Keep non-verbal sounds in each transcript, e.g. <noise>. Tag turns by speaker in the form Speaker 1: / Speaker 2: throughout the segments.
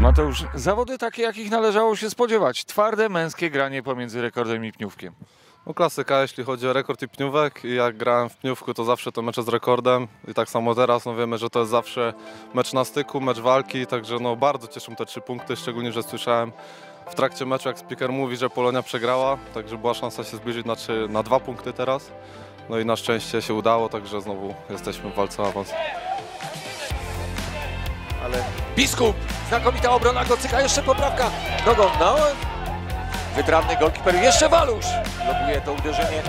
Speaker 1: Mateusz, zawody takie, jakich należało się spodziewać. Twarde męskie granie pomiędzy rekordem i pniówkiem.
Speaker 2: No klasyka, jeśli chodzi o rekord i pniówek. Jak grałem w pniówku, to zawsze to mecze z rekordem. I tak samo teraz, no wiemy, że to jest zawsze mecz na styku, mecz walki. Także no bardzo cieszą te trzy punkty, szczególnie, że słyszałem w trakcie meczu, jak speaker mówi, że Polonia przegrała. Także była szansa się zbliżyć na, trzy, na dwa punkty teraz. No i na szczęście się udało, także znowu jesteśmy w walce awans.
Speaker 3: Ale Biskup, znakomita obrona Gocyka, jeszcze poprawka. Nogą, no wytrawny golkiper, jeszcze Walusz, blokuje to uderzenie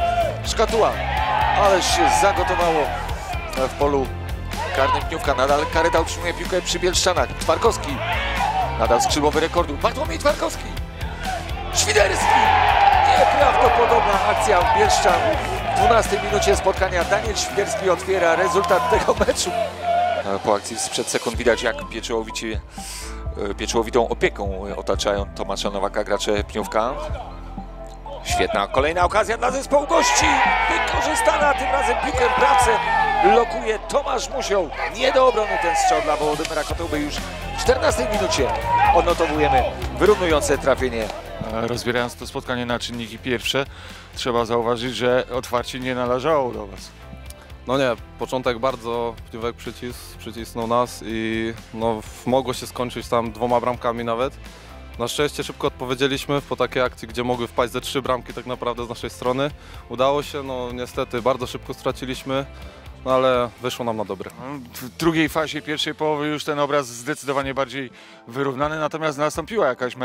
Speaker 3: Szkatuła, ależ się zagotowało w polu karnym Pniówka, nadal Karyta utrzymuje piłkę przy Bielszczanach, Twarkowski, nadal skrzydłowy rekordu, Bartłomiej Twarkowski, Świderski, nieprawdopodobna akcja Bielszczan, w 12 minucie spotkania Daniel Świderski otwiera rezultat tego meczu. E, Po akcji sprzed sekund widać, jak pieczołowicie, pieczołowitą opieką otaczają Tomasza Nowaka gracze Pniówka. Świetna kolejna okazja dla zespołu gości. Wykorzystana tym razem piłkę bramce. Lokuje Tomasz Musioł. Nie do obrony ten strzał dla Wołodymyra Kotełby już w 14 minucie. Odnotowujemy wyrównujące trafienie
Speaker 1: E, Rozbierając to spotkanie na czynniki pierwsze, trzeba zauważyć, że otwarcie nie należało do Was.
Speaker 2: No nie, początek bardzo pniówek przycis, przycisnął nas i no, mogło się skończyć tam dwoma bramkami nawet. Na szczęście szybko odpowiedzieliśmy po takiej akcji, gdzie mogły wpaść ze trzy bramki tak naprawdę z naszej strony. Udało się, no niestety bardzo szybko straciliśmy, no ale wyszło nam na dobre.
Speaker 1: W drugiej fazie pierwszej połowy już ten obraz zdecydowanie bardziej wyrównany, natomiast nastąpiła jakaś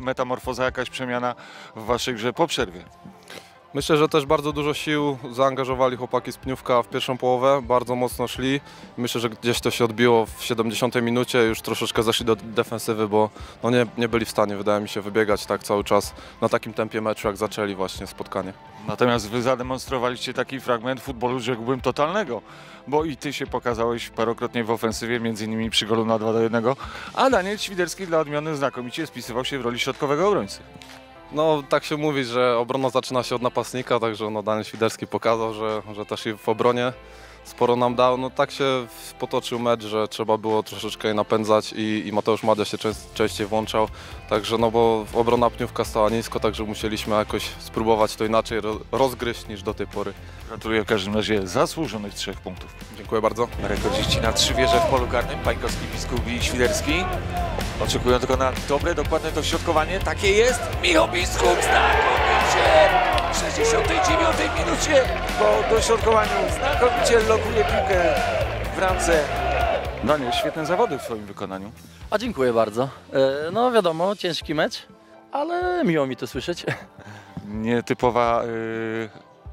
Speaker 1: metamorfoza, jakaś przemiana w Waszej grze po przerwie.
Speaker 2: Myślę, że też bardzo dużo sił zaangażowali chłopaki z Pniówka w pierwszą połowę, bardzo mocno szli. Myślę, że gdzieś to się odbiło w 70 minucie, już troszeczkę zeszli do defensywy, bo no nie, nie byli w stanie, wydaje mi się, wybiegać tak cały czas na takim tempie meczu, jak zaczęli właśnie spotkanie.
Speaker 1: Natomiast Wy zademonstrowaliście taki fragment futbolu, rzekłbym, totalnego, bo i Ty się pokazałeś parokrotnie w ofensywie, między innymi przy golu na 2 do 1, a Daniel Świderski dla odmiany znakomicie spisywał się w roli środkowego obrońcy.
Speaker 2: No tak się mówi, że obrona zaczyna się od napastnika, także no, Daniel Świderski pokazał, że, że też i w obronie sporo nam dał. No tak się potoczył mecz, że trzeba było troszeczkę je napędzać i, i Mateusz Madzia się częst, częściej włączał. Także no bo obrona pniówka stała nisko, także musieliśmy jakoś spróbować to inaczej ro, rozgryźć niż do tej pory.
Speaker 1: Gratuluję w każdym razie zasłużonych trzech punktów.
Speaker 2: Dziękuję bardzo.
Speaker 3: Rekordziści na trzy wieże w polu karnym, Pańkowski, Biskup i Świderski. Oczekują tylko na dobre, dokładne dośrodkowanie. Takie jest. Michał Biskup znakomicie w 69 minucie po dośrodkowaniu. Znakomicie lokuje piłkę w ramce.
Speaker 1: Daniel, świetne zawody w Twoim wykonaniu.
Speaker 4: A dziękuję bardzo. E, No wiadomo, ciężki mecz, ale miło mi to słyszeć. <laughs>
Speaker 1: Nietypowa y,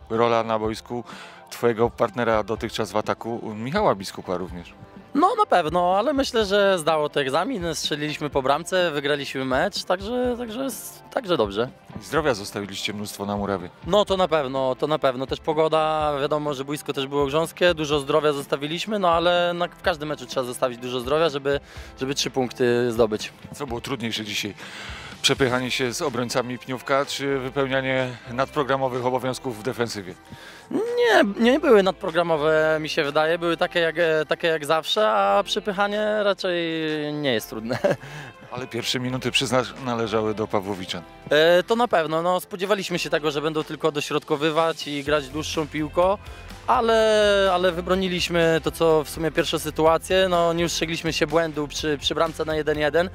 Speaker 1: rola na boisku Twojego partnera dotychczas w ataku, Michała Biskupa również.
Speaker 4: No na pewno, ale myślę, że zdało to egzamin, strzeliliśmy po bramce, wygraliśmy mecz, także, także, jest- także dobrze.
Speaker 1: Zdrowia zostawiliście mnóstwo na murawie.
Speaker 4: No to na pewno, to na pewno. Też pogoda, wiadomo, że boisko też było grząskie, dużo zdrowia zostawiliśmy, no ale na, w każdym meczu trzeba zostawić dużo zdrowia, żeby, żeby trzy punkty zdobyć.
Speaker 1: Co było trudniejsze dzisiaj? Przepychanie się z obrońcami Pniówka, czy wypełnianie nadprogramowych obowiązków w defensywie?
Speaker 4: Nie, nie były nadprogramowe, mi się wydaje, były takie jak, e, takie jak zawsze, a przypychanie raczej nie jest trudne. <laughs>
Speaker 1: Ale pierwsze minuty, przyznasz, należały do Pawłowiczan.
Speaker 4: E, To na pewno. No, spodziewaliśmy się tego, że będą tylko dośrodkowywać i grać dłuższą piłką, ale, ale wybroniliśmy to, co w sumie pierwsze sytuacje. No, nie ustrzegliśmy się błędu przy, przy bramce na 1-1.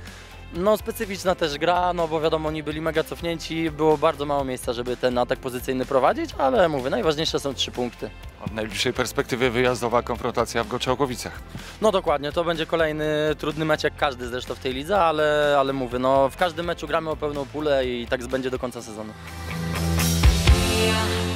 Speaker 4: No, specyficzna też gra, no bo wiadomo, oni byli mega cofnięci, było bardzo mało miejsca, żeby ten atak pozycyjny prowadzić, ale mówię, najważniejsze są trzy punkty.
Speaker 1: Od najbliższej perspektywy wyjazdowa konfrontacja w Goczałkowicach.
Speaker 4: No dokładnie, to będzie kolejny trudny mecz jak każdy zresztą w tej lidze, ale, ale mówię, no w każdym meczu gramy o pełną pulę i tak będzie do końca sezonu.
Speaker 5: Yeah.